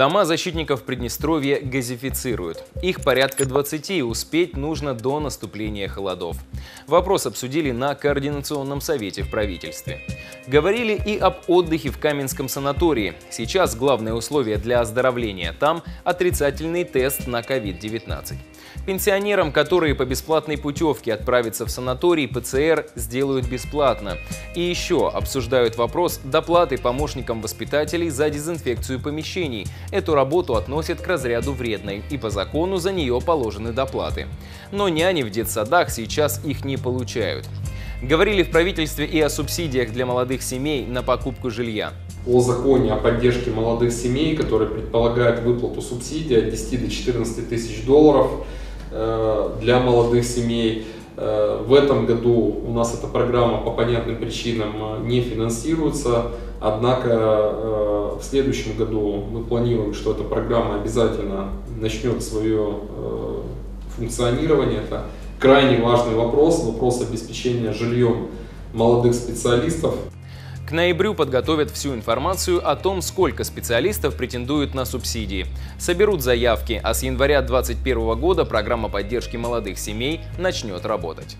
Дома защитников Приднестровья газифицируют. Их порядка 20, и успеть нужно до наступления холодов. Вопрос обсудили на Координационном совете в правительстве. Говорили и об отдыхе в Каменском санатории. Сейчас главное условие для оздоровления там – отрицательный тест на COVID-19. Пенсионерам, которые по бесплатной путевке отправятся в санаторий, ПЦР сделают бесплатно. И еще обсуждают вопрос доплаты помощникам воспитателей за дезинфекцию помещений. Эту работу относят к разряду вредной, и по закону за нее положены доплаты. Но няни в детсадах сейчас их не получают. Говорили в правительстве и о субсидиях для молодых семей на покупку жилья. О законе о поддержке молодых семей, который предполагает выплату субсидий от 10 до 14 тысяч долларов э, для молодых семей. Э, в этом году у нас эта программа по понятным причинам э, не финансируется, однако в следующем году мы планируем, что эта программа обязательно начнет свое функционирование. Это крайне важный вопрос, вопрос обеспечения жильем молодых специалистов. К ноябрю подготовят всю информацию о том, сколько специалистов претендуют на субсидии. Соберут заявки, а с января 2021 года программа поддержки молодых семей начнет работать.